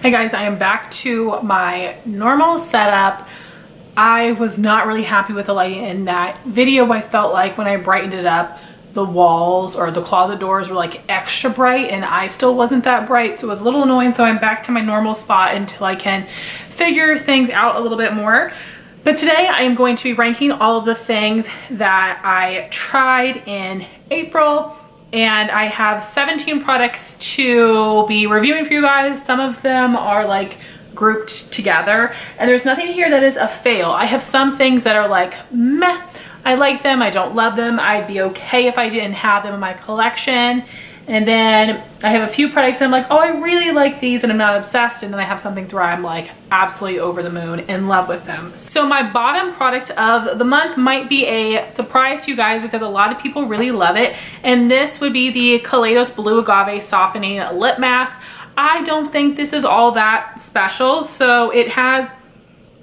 Hey guys, I am back to my normal setup. I was not really happy with the lighting in that video. I felt like when I brightened it up, the walls or the closet doors were like extra bright and I still wasn't that bright. So it was a little annoying. So I'm back to my normal spot until I can figure things out a little bit more. But today I am going to be ranking all of the things that I tried in April and I have 17 products to be reviewing for you guys. Some of them are like grouped together and there's nothing here that is a fail. I have some things that are like meh, I like them, I don't love them. I'd be okay if I didn't have them in my collection. And then I have a few products I'm like, oh, I really like these and I'm not obsessed. And then I have some things where I'm like absolutely over the moon in love with them. So my bottom product of the month might be a surprise to you guys because a lot of people really love it. And this would be the Kaleidos Blue Agave Softening Lip Mask. I don't think this is all that special. So it has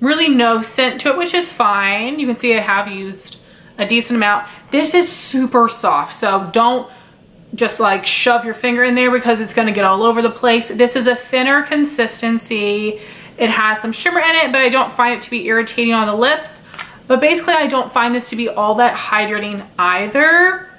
really no scent to it, which is fine. You can see I have used a decent amount. This is super soft, so don't just like shove your finger in there because it's gonna get all over the place. This is a thinner consistency. It has some shimmer in it, but I don't find it to be irritating on the lips. But basically, I don't find this to be all that hydrating either.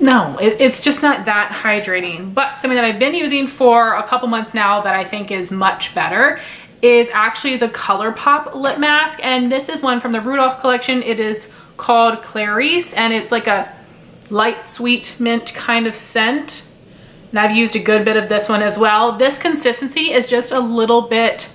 No, it, it's just not that hydrating. But something that I've been using for a couple months now that I think is much better is actually the ColourPop lip mask. And this is one from the Rudolph collection. It is called Clarice and it's like a light sweet mint kind of scent. And I've used a good bit of this one as well. This consistency is just a little bit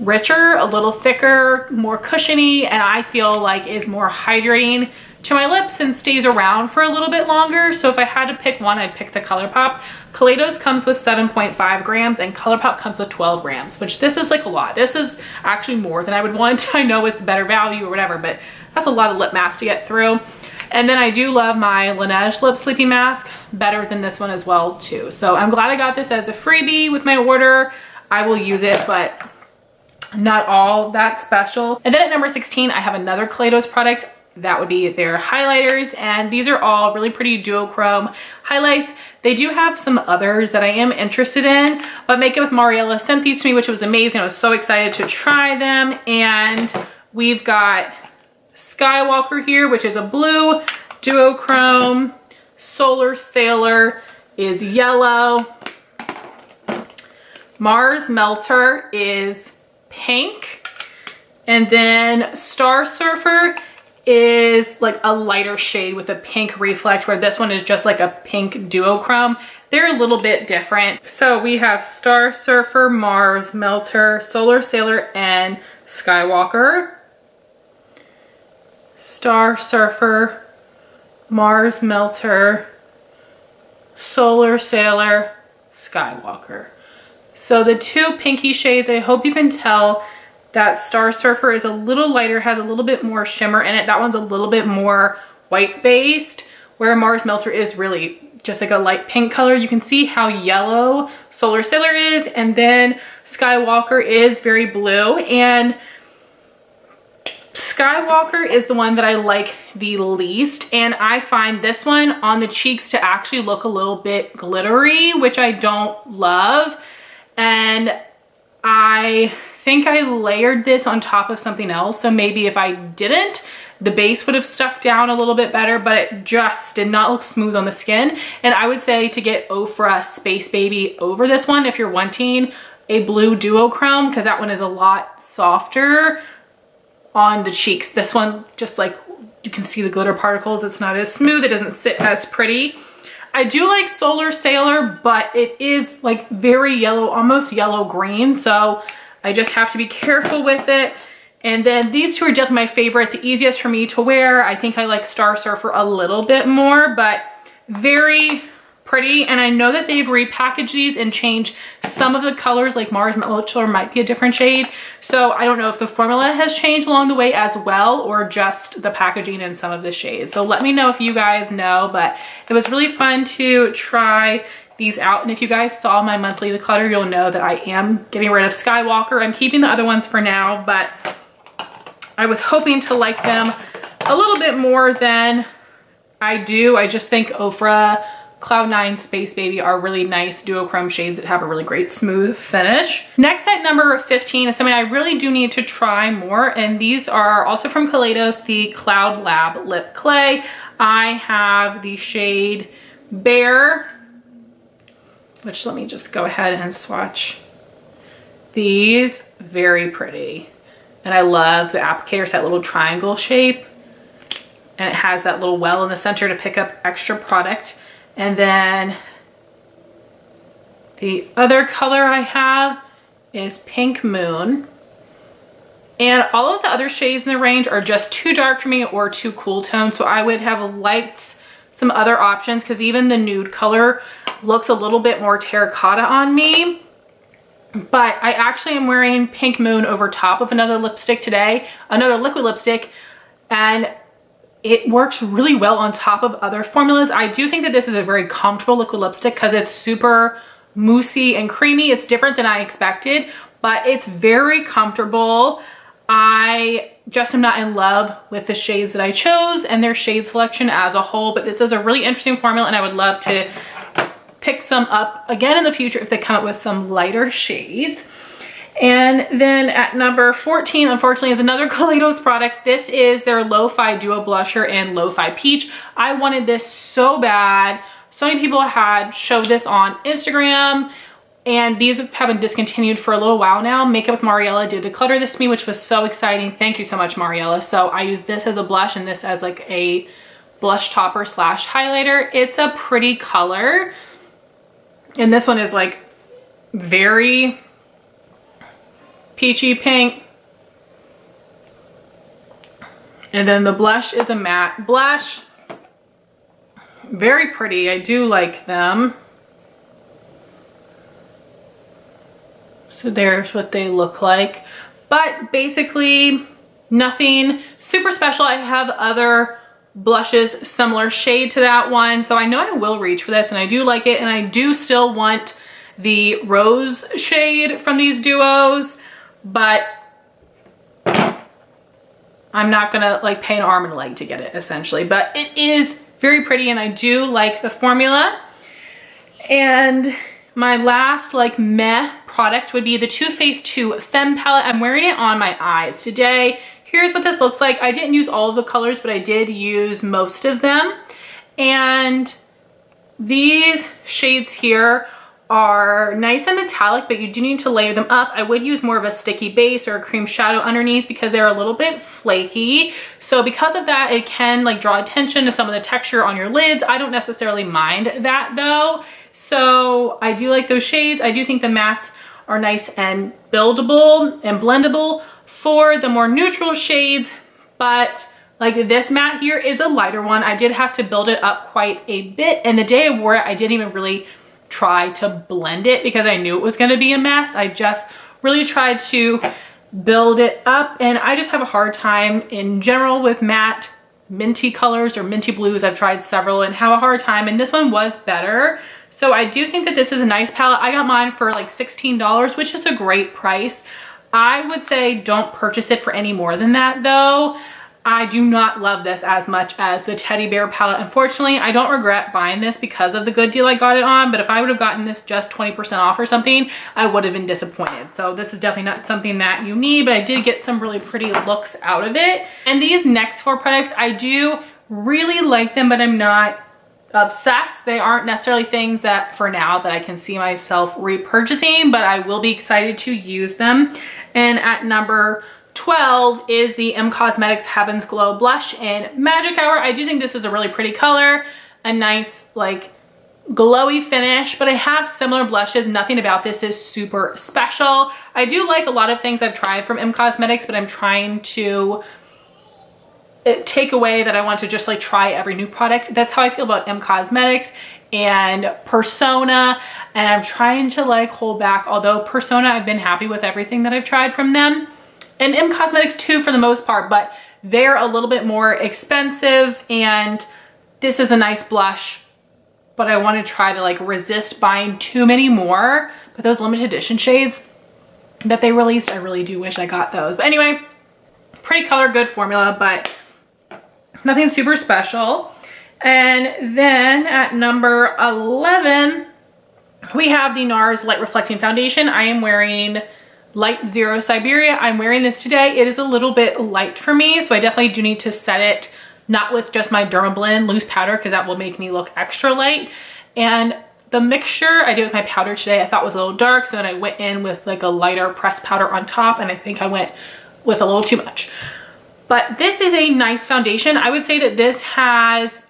richer, a little thicker, more cushiony, and I feel like is more hydrating to my lips and stays around for a little bit longer. So if I had to pick one, I'd pick the ColourPop. Kaleidos comes with 7.5 grams and ColourPop comes with 12 grams, which this is like a lot. This is actually more than I would want. I know it's better value or whatever, but that's a lot of lip mask to get through. And then I do love my Laneige Lip Sleeping Mask better than this one as well too. So I'm glad I got this as a freebie with my order. I will use it, but not all that special. And then at number 16, I have another Kaleidos product. That would be their highlighters. And these are all really pretty duochrome highlights. They do have some others that I am interested in, but Makeup with Mariella sent these to me, which was amazing. I was so excited to try them. And we've got Skywalker here, which is a blue duochrome. Solar Sailor is yellow. Mars Melter is pink. And then Star Surfer is like a lighter shade with a pink reflect where this one is just like a pink duochrome. They're a little bit different. So we have Star Surfer, Mars, Melter, Solar Sailor, and Skywalker. Star Surfer, Mars Melter, Solar Sailor, Skywalker. So the two pinky shades, I hope you can tell that Star Surfer is a little lighter, has a little bit more shimmer in it. That one's a little bit more white based, where Mars Melter is really just like a light pink color. You can see how yellow Solar Sailor is, and then Skywalker is very blue. And Skywalker is the one that I like the least and I find this one on the cheeks to actually look a little bit glittery, which I don't love. And I think I layered this on top of something else. So maybe if I didn't, the base would have stuck down a little bit better, but it just did not look smooth on the skin. And I would say to get Ofra Space Baby over this one, if you're wanting a blue duochrome, because that one is a lot softer, on the cheeks. This one, just like you can see the glitter particles, it's not as smooth, it doesn't sit as pretty. I do like Solar Sailor, but it is like very yellow, almost yellow green. So I just have to be careful with it. And then these two are definitely my favorite, the easiest for me to wear. I think I like Star Surfer a little bit more, but very pretty. And I know that they've repackaged these and changed some of the colors like Mars Melter might be a different shade. So I don't know if the formula has changed along the way as well or just the packaging in some of the shades. So let me know if you guys know, but it was really fun to try these out. And if you guys saw my monthly declutter, you'll know that I am getting rid of Skywalker. I'm keeping the other ones for now, but I was hoping to like them a little bit more than I do. I just think Ofra Cloud9 Space Baby are really nice duochrome shades that have a really great smooth finish. Next at number 15 is something I really do need to try more and these are also from Kaleidos, the Cloud Lab Lip Clay. I have the shade Bare, which let me just go ahead and swatch these. Very pretty. And I love the applicator, it's that little triangle shape. And it has that little well in the center to pick up extra product. And then the other color I have is Pink Moon. And all of the other shades in the range are just too dark for me or too cool tone. So I would have liked some other options because even the nude color looks a little bit more terracotta on me. But I actually am wearing Pink Moon over top of another lipstick today, another liquid lipstick. And it works really well on top of other formulas. I do think that this is a very comfortable liquid lipstick because it's super moussey and creamy. It's different than I expected, but it's very comfortable. I just am not in love with the shades that I chose and their shade selection as a whole, but this is a really interesting formula and I would love to pick some up again in the future if they come up with some lighter shades. And then at number 14, unfortunately, is another Kaleidos product. This is their Lo-Fi Duo Blusher in Lo-Fi Peach. I wanted this so bad. So many people had showed this on Instagram and these have been discontinued for a little while now. Makeup with Mariella did declutter this to me, which was so exciting. Thank you so much, Mariella. So I use this as a blush and this as like a blush topper slash highlighter. It's a pretty color. And this one is like very peachy pink. And then the blush is a matte blush. Very pretty. I do like them. So there's what they look like. But basically nothing super special. I have other blushes similar shade to that one. So I know I will reach for this and I do like it. And I do still want the rose shade from these duos but I'm not gonna like pay an arm and a leg to get it essentially, but it is very pretty and I do like the formula. And my last like meh product would be the Too Faced Too Femme Palette. I'm wearing it on my eyes today. Here's what this looks like. I didn't use all of the colors, but I did use most of them. And these shades here are nice and metallic, but you do need to layer them up. I would use more of a sticky base or a cream shadow underneath because they're a little bit flaky. So because of that, it can like draw attention to some of the texture on your lids. I don't necessarily mind that though. So I do like those shades. I do think the mattes are nice and buildable and blendable for the more neutral shades, but like this matte here is a lighter one. I did have to build it up quite a bit and the day I wore it, I didn't even really try to blend it because I knew it was gonna be a mess. I just really tried to build it up and I just have a hard time in general with matte minty colors or minty blues. I've tried several and have a hard time and this one was better. So I do think that this is a nice palette. I got mine for like $16, which is a great price. I would say don't purchase it for any more than that though. I do not love this as much as the teddy bear palette. Unfortunately, I don't regret buying this because of the good deal I got it on, but if I would have gotten this just 20% off or something, I would have been disappointed. So this is definitely not something that you need, but I did get some really pretty looks out of it. And these next four products, I do really like them, but I'm not obsessed. They aren't necessarily things that for now that I can see myself repurchasing, but I will be excited to use them. And at number 12 is the Em Cosmetics Heaven's Glow Blush in Magic Hour. I do think this is a really pretty color, a nice like glowy finish, but I have similar blushes. Nothing about this is super special. I do like a lot of things I've tried from Em Cosmetics, but I'm trying to eh, take away that I want to just like try every new product. That's how I feel about Em Cosmetics and Persona and I'm trying to like hold back although Persona I've been happy with everything that I've tried from them and Em Cosmetics too for the most part, but they're a little bit more expensive and this is a nice blush, but I want to try to like resist buying too many more. But those limited edition shades that they released, I really do wish I got those. But anyway, pretty color, good formula, but nothing super special. And then at number 11, we have the NARS Light Reflecting Foundation. I am wearing Light Zero Siberia. I'm wearing this today. It is a little bit light for me, so I definitely do need to set it not with just my Dermablend loose powder because that will make me look extra light. And the mixture I did with my powder today I thought was a little dark, so then I went in with like a lighter pressed powder on top and I think I went with a little too much. But this is a nice foundation. I would say that this has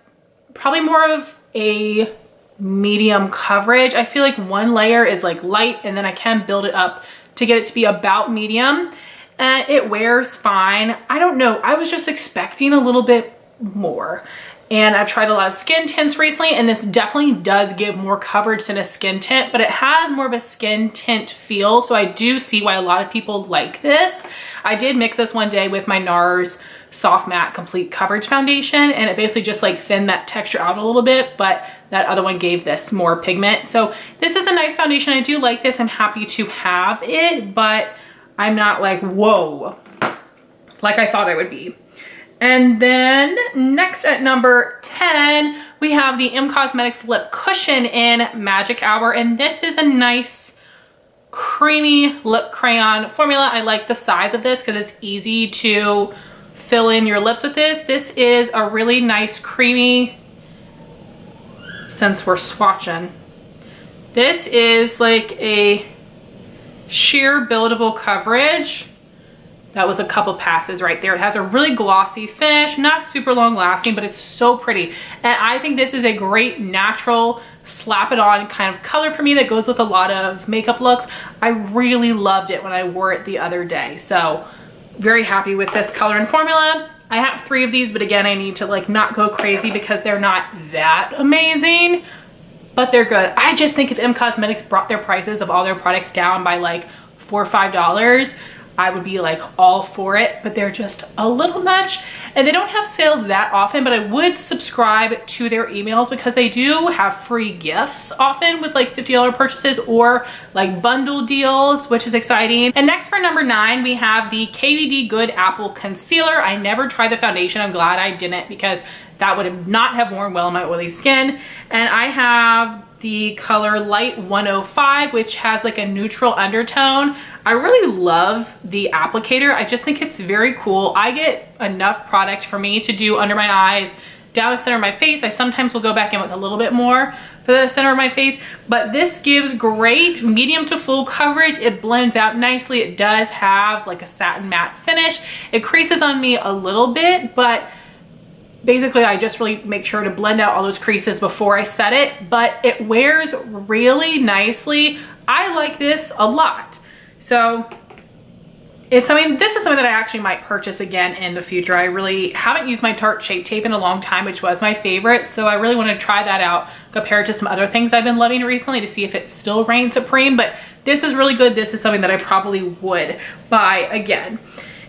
probably more of a medium coverage. I feel like one layer is like light and then I can build it up to get it to be about medium and it wears fine. I don't know, I was just expecting a little bit more. And I've tried a lot of skin tints recently and this definitely does give more coverage than a skin tint, but it has more of a skin tint feel. So I do see why a lot of people like this. I did mix this one day with my NARS soft matte complete coverage foundation and it basically just like thinned that texture out a little bit but that other one gave this more pigment. So this is a nice foundation. I do like this. I'm happy to have it but I'm not like whoa like I thought I would be. And then next at number 10 we have the Em Cosmetics lip cushion in Magic Hour. And this is a nice creamy lip crayon formula. I like the size of this because it's easy to fill in your lips with this. This is a really nice creamy, since we're swatching, this is like a sheer buildable coverage. That was a couple passes right there. It has a really glossy finish, not super long lasting, but it's so pretty. And I think this is a great natural slap it on kind of color for me that goes with a lot of makeup looks. I really loved it when I wore it the other day. So very happy with this color and formula. I have three of these, but again, I need to like not go crazy because they're not that amazing, but they're good. I just think if Em Cosmetics brought their prices of all their products down by like four or five dollars, I would be like all for it, but they're just a little much. And they don't have sales that often, but I would subscribe to their emails because they do have free gifts often with like $50 purchases or like bundle deals, which is exciting. And next for number nine, we have the KVD Good Apple Concealer. I never tried the foundation. I'm glad I didn't because that would not have worn well on my oily skin. And I have the color Light 105, which has like a neutral undertone. I really love the applicator. I just think it's very cool. I get enough product for me to do under my eyes, down the center of my face. I sometimes will go back in with a little bit more for the center of my face, but this gives great medium to full coverage. It blends out nicely. It does have like a satin matte finish. It creases on me a little bit, but basically I just really make sure to blend out all those creases before I set it, but it wears really nicely. I like this a lot. So it's something, this is something that I actually might purchase again in the future. I really haven't used my Tarte Shape Tape in a long time, which was my favorite. So I really want to try that out compared to some other things I've been loving recently to see if it still reigns supreme. But this is really good. This is something that I probably would buy again.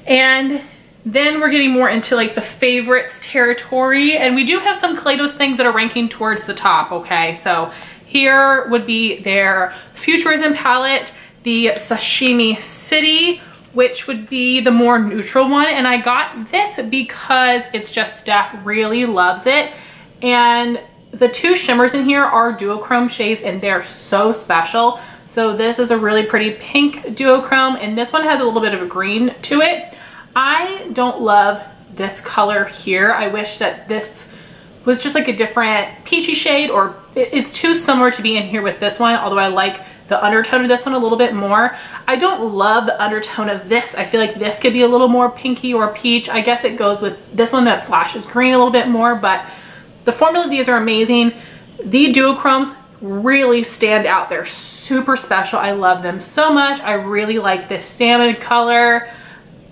And then we're getting more into like the favorites territory. And we do have some Kaleidos things that are ranking towards the top, okay? So here would be their Futurism palette, the Sashimi City, which would be the more neutral one. And I got this because it's just Steph really loves it. And the two shimmers in here are duochrome shades and they're so special. So this is a really pretty pink duochrome and this one has a little bit of a green to it. I don't love this color here. I wish that this was just like a different peachy shade or it's too similar to be in here with this one, although I like the undertone of this one a little bit more. I don't love the undertone of this. I feel like this could be a little more pinky or peach. I guess it goes with this one that flashes green a little bit more, but the formula of these are amazing. The duochromes really stand out. They're super special. I love them so much. I really like this salmon color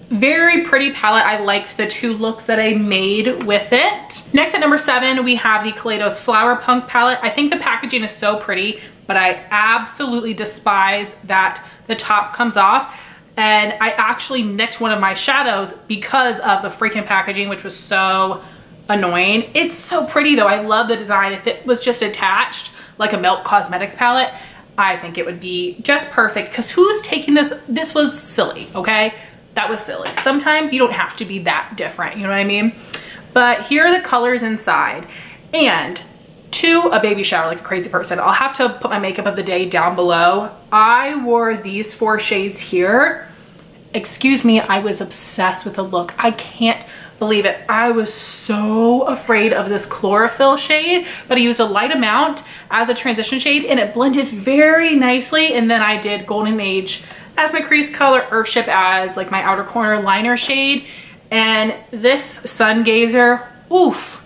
very pretty palette. I liked the two looks that I made with it. Next at number seven, we have the Kaleidos Flower Punk palette. I think the packaging is so pretty, but I absolutely despise that the top comes off. And I actually nicked one of my shadows because of the freaking packaging, which was so annoying. It's so pretty though. I love the design. If it was just attached like a Milk Cosmetics palette, I think it would be just perfect because who's taking this? This was silly, okay? That was silly. Sometimes you don't have to be that different, you know what I mean? But here are the colors inside. and to a baby shower like a crazy person. I'll have to put my makeup of the day down below. I wore these four shades here. Excuse me, I was obsessed with the look. I can't believe it. I was so afraid of this chlorophyll shade, but I used a light amount as a transition shade and it blended very nicely. And then I did Golden Age as my crease color, Earthship as like my outer corner liner shade. And this Sun Gazer, oof,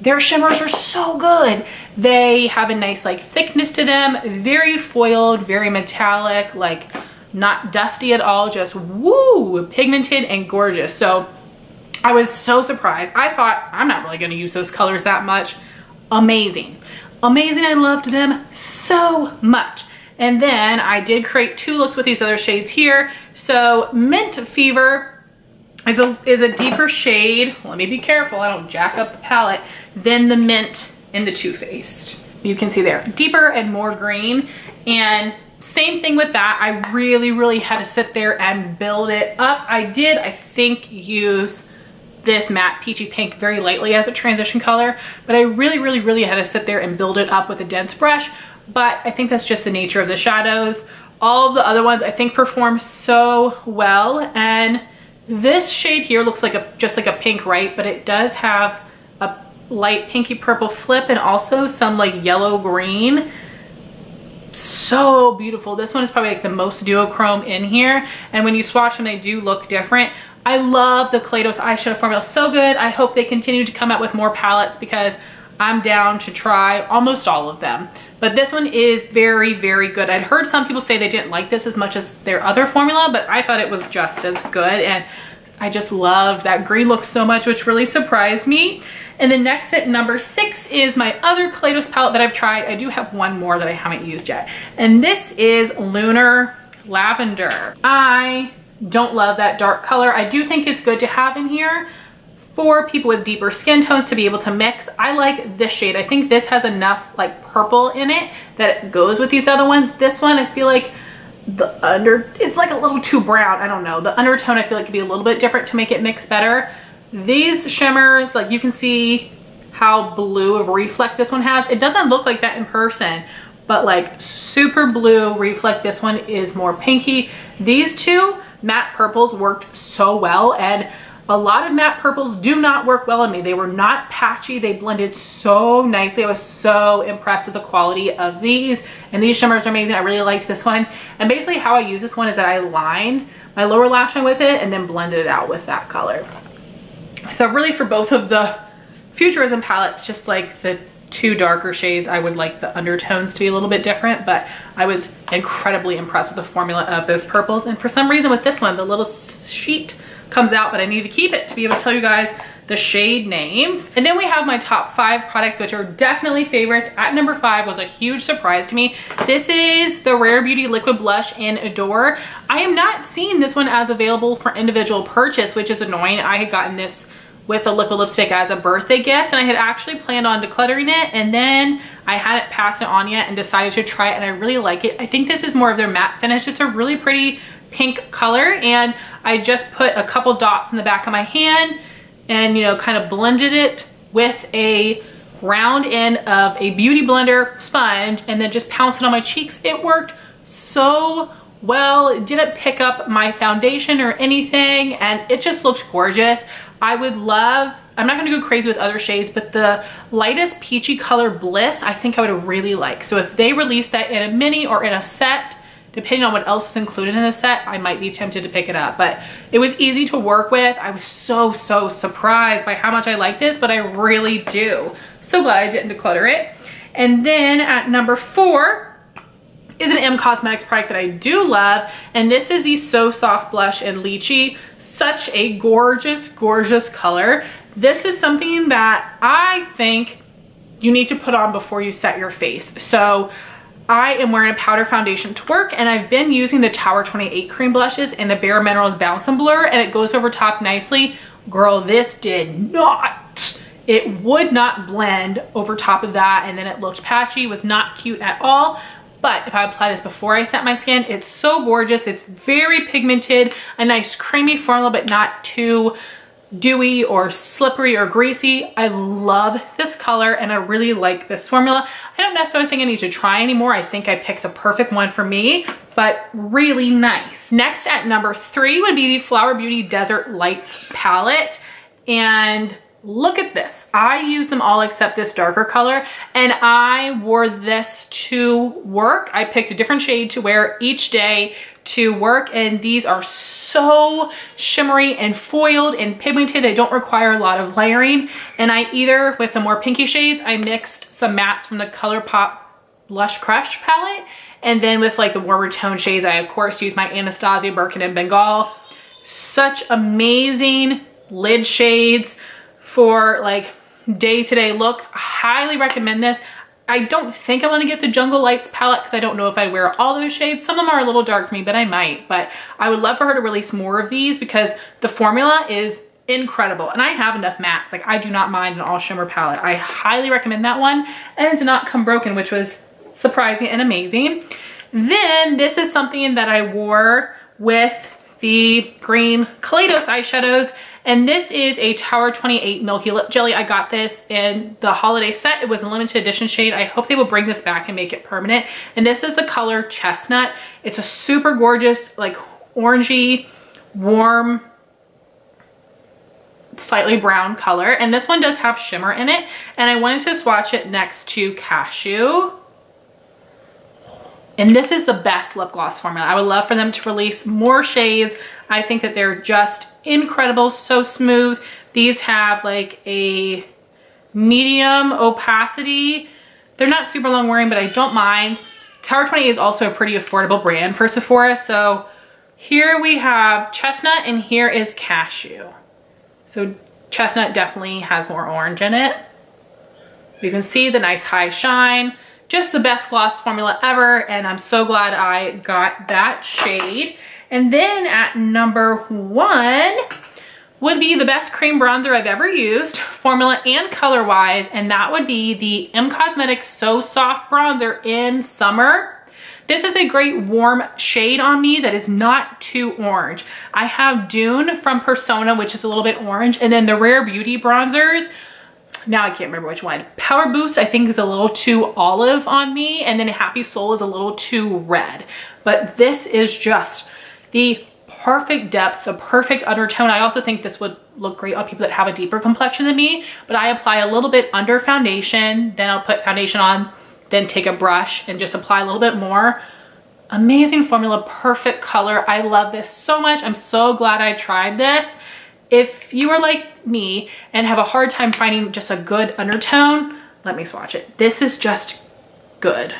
their shimmers are so good. They have a nice like thickness to them, very foiled, very metallic, like not dusty at all, just woo, pigmented and gorgeous. So I was so surprised. I thought I'm not really gonna use those colors that much. Amazing. Amazing, I loved them so much. And then I did create two looks with these other shades here. So Mint Fever is a, is a deeper shade. Let me be careful, I don't jack up the palette, than the Mint in the Too Faced. You can see there, deeper and more green. And same thing with that. I really, really had to sit there and build it up. I did, I think, use this matte peachy pink very lightly as a transition color, but I really, really, really had to sit there and build it up with a dense brush. But I think that's just the nature of the shadows. All of the other ones I think perform so well. And this shade here looks like a just like a pink, right? But it does have a light pinky purple flip and also some like yellow green so beautiful. This one is probably like the most duochrome in here. And when you swatch them, they do look different. I love the Kaleidos eyeshadow formula so good. I hope they continue to come out with more palettes because I'm down to try almost all of them. But this one is very, very good. I'd heard some people say they didn't like this as much as their other formula, but I thought it was just as good. And I just loved that green look so much, which really surprised me. And then next at number six is my other Kaleidos palette that I've tried. I do have one more that I haven't used yet. And this is Lunar Lavender. I don't love that dark color. I do think it's good to have in here for people with deeper skin tones to be able to mix. I like this shade. I think this has enough like purple in it that it goes with these other ones. This one, I feel like the under, it's like a little too brown. I don't know. The undertone I feel like could be a little bit different to make it mix better. These shimmers, like you can see how blue of reflect this one has. It doesn't look like that in person, but like super blue reflect, this one is more pinky. These two matte purples worked so well and a lot of matte purples do not work well on me. They were not patchy. They blended so nicely. I was so impressed with the quality of these. And these shimmers are amazing. I really liked this one. And basically how I use this one is that I lined my lower lash line with it and then blended it out with that color. So really for both of the Futurism palettes, just like the two darker shades, I would like the undertones to be a little bit different, but I was incredibly impressed with the formula of those purples. And for some reason with this one, the little sheet comes out, but I need to keep it to be able to tell you guys the shade names. And then we have my top five products, which are definitely favorites. At number five was a huge surprise to me. This is the Rare Beauty Liquid Blush in Adore. I am not seeing this one as available for individual purchase, which is annoying. I had gotten this with a liquid lipstick as a birthday gift and I had actually planned on decluttering it and then I hadn't passed it on yet and decided to try it and I really like it. I think this is more of their matte finish. It's a really pretty pink color and I just put a couple dots in the back of my hand and you know kind of blended it with a round end of a beauty blender sponge and then just pounced it on my cheeks. It worked so well. It didn't pick up my foundation or anything and it just looked gorgeous. I would love, I'm not gonna go crazy with other shades, but the lightest peachy color Bliss, I think I would really like. So if they release that in a mini or in a set, depending on what else is included in the set, I might be tempted to pick it up. But it was easy to work with. I was so, so surprised by how much I like this, but I really do. So glad I didn't declutter it. And then at number four, is an Em Cosmetics product that I do love. And this is the So Soft Blush in Lychee. Such a gorgeous, gorgeous color. This is something that I think you need to put on before you set your face. So I am wearing a powder foundation to work and I've been using the Tower 28 cream blushes and the Bare Minerals Bounce and Blur and it goes over top nicely. Girl, this did not. It would not blend over top of that and then it looked patchy, was not cute at all. But if I apply this before I set my skin, it's so gorgeous. It's very pigmented, a nice creamy formula, but not too dewy or slippery or greasy. I love this color and I really like this formula. I don't necessarily think I need to try anymore. I think I picked the perfect one for me, but really nice. Next at number three would be the Flower Beauty Desert Lights palette. And look at this. I use them all except this darker color and I wore this to work. I picked a different shade to wear each day to work and these are so shimmery and foiled and pigmented. They don't require a lot of layering. And I either, with the more pinky shades, I mixed some mattes from the ColourPop Blush Crush palette. And then with like the warmer tone shades, I of course use my Anastasia Birkin and Bengal. Such amazing lid shades for like day-to-day -day looks. Highly recommend this. I don't think I'm gonna get the Jungle Lights palette because I don't know if I wear all those shades. Some of them are a little dark for me, but I might. But I would love for her to release more of these because the formula is incredible. And I have enough mattes. Like I do not mind an all shimmer palette. I highly recommend that one. And it's not come broken, which was surprising and amazing. Then this is something that I wore with the green Kaleidos eyeshadows and this is a Tower 28 Milky Lip Jelly. I got this in the holiday set. It was a limited edition shade. I hope they will bring this back and make it permanent. And this is the color Chestnut. It's a super gorgeous, like orangey, warm, slightly brown color. And this one does have shimmer in it. And I wanted to swatch it next to Cashew. And this is the best lip gloss formula. I would love for them to release more shades. I think that they're just incredible, so smooth. These have like a medium opacity. They're not super long wearing, but I don't mind. Tower 20 is also a pretty affordable brand for Sephora. So here we have chestnut and here is cashew. So chestnut definitely has more orange in it. You can see the nice high shine just the best gloss formula ever and I'm so glad I got that shade. And then at number one would be the best cream bronzer I've ever used, formula and color wise, and that would be the Em Cosmetics So Soft Bronzer in Summer. This is a great warm shade on me that is not too orange. I have Dune from Persona, which is a little bit orange, and then the Rare Beauty bronzers, now I can't remember which one. Power Boost I think is a little too olive on me and then Happy Soul is a little too red. But this is just the perfect depth, the perfect undertone. I also think this would look great on people that have a deeper complexion than me, but I apply a little bit under foundation, then I'll put foundation on, then take a brush and just apply a little bit more. Amazing formula, perfect color. I love this so much. I'm so glad I tried this if you are like me and have a hard time finding just a good undertone, let me swatch it. This is just good.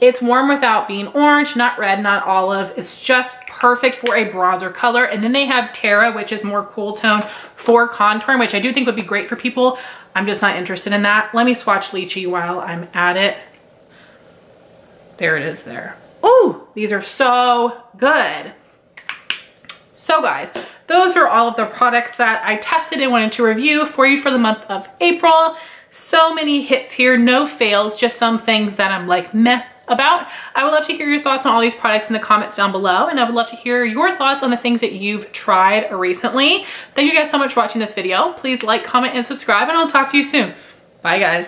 It's warm without being orange, not red, not olive. It's just perfect for a bronzer color. And then they have Terra, which is more cool tone for contouring, which I do think would be great for people. I'm just not interested in that. Let me swatch Lychee while I'm at it. There it is there. Oh, these are so good. So guys, those are all of the products that I tested and wanted to review for you for the month of April. So many hits here, no fails, just some things that I'm like meh about. I would love to hear your thoughts on all these products in the comments down below and I would love to hear your thoughts on the things that you've tried recently. Thank you guys so much for watching this video. Please like, comment, and subscribe and I'll talk to you soon. Bye guys.